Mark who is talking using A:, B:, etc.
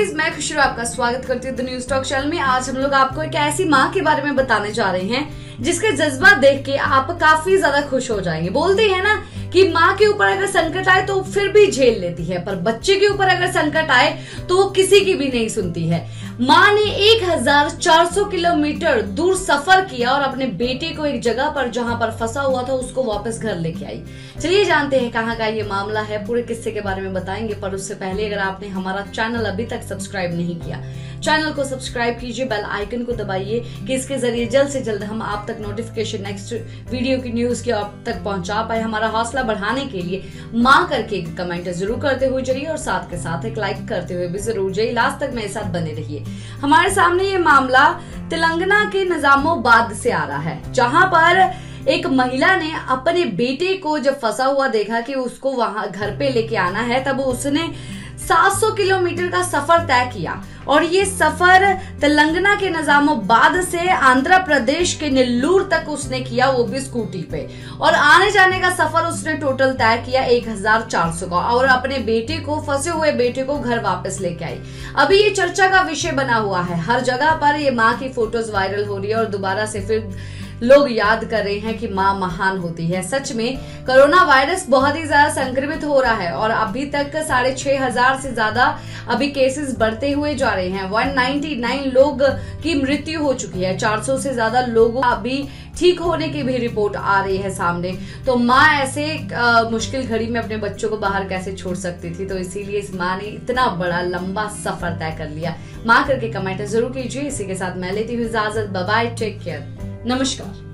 A: Guys मैं खुशी आपका स्वागत करती हूँ न्यूज़ टॉक चैनल में। आज हम लोग आपको एक ऐसी माँ के बारे में बताने जा रहे हैं, जिसके जज्बा देख के आप काफ़ी ज़्यादा खुश हो जाएँगे। बोलते हैं ना कि माँ के ऊपर अगर संकट आए तो फिर भी झेल लेती है, पर बच्चे के ऊपर अगर संकट आए तो वो किसी की भी नहीं सुनती है। माँ ने 1400 किलोमीटर दूर सफ़र किया और अपने बेटे को एक जगह पर जहाँ पर फंसा हुआ था, उसको वापस घर लेके आई। चलिए जानते हैं कहाँ का ये मामला है, पूरे किस्से के बारे में बताएँगे, पर उससे पहले अगर आपने हमारा चैनल अभी तक सब्सक्राइब नहीं किया, चैनल को सब्सक्राइब कीजिए, बेल आइकन को दबाइए, कि इसके ज़रिए जल्द से जल्द हम आप तक नोटिफिकेशन नेक्स्ट वीडियो की न्यूज़ की आप तक पहुँचा पाए। हमारा हौसला बढ़ाने के लिए माँ करके एक कमेंट ज़रूर करते हुए जाइए और साथ के साथ एक लाइक करते हुए भी ज़रूर जाइए। लास्ट तक मेरे साथ बने रहिए। हमारे सामने ये मामला तेलंगाना के निजामोबाद से आ रहा है, जहाँ पर एक महिला ने अपने बेटे को जब फंसा हुआ देखा कि उसको वहाँ घर पे लेके आना है, तब उसने 700 किलोमीटर का सफ़र तय किया और ये सफ़र तेलंगाना के निजामाबाद से आंध्र प्रदेश के नेल्लूर तक उसने किया वो भी स्कूटी पे। और आने जाने का सफ़र उसने टोटल तय किया 1400 का और अपने बेटे को, फंसे हुए बेटे को घर वापस लेके आई। अभी ये चर्चा का विषय बना हुआ है। हर जगह पर ये माँ की फ़ोटोज़ वायरल हो रही है और दोबारा से फिर लोग याद कर रहे हैं कि माँ महान होती है। सच में कोरोना वायरस बहुत ही ज़्यादा संक्रमित हो रहा है और अभी तक साढ़े छह हज़ार से ज़्यादा अभी केसेस बढ़ते हुए जा रहे हैं। 199 लोग की मृत्यु हो चुकी है। 400 से ज़्यादा लोगों अभी ठीक होने की भी रिपोर्ट आ रही है सामने। तो माँ ऐसे आ, मुश्किल घड़ी में अपने बच्चों को बाहर कैसे छोड़ सकती थी? तो इसीलिए इस माँ ने इतना बड़ा लंबा सफ़र तय कर लिया। माँ करके कमेंट ज़रूर कीजिए। इसी के साथ मैं लेती हूँ इजाज़त। बाय टेक केयर नमस्कार।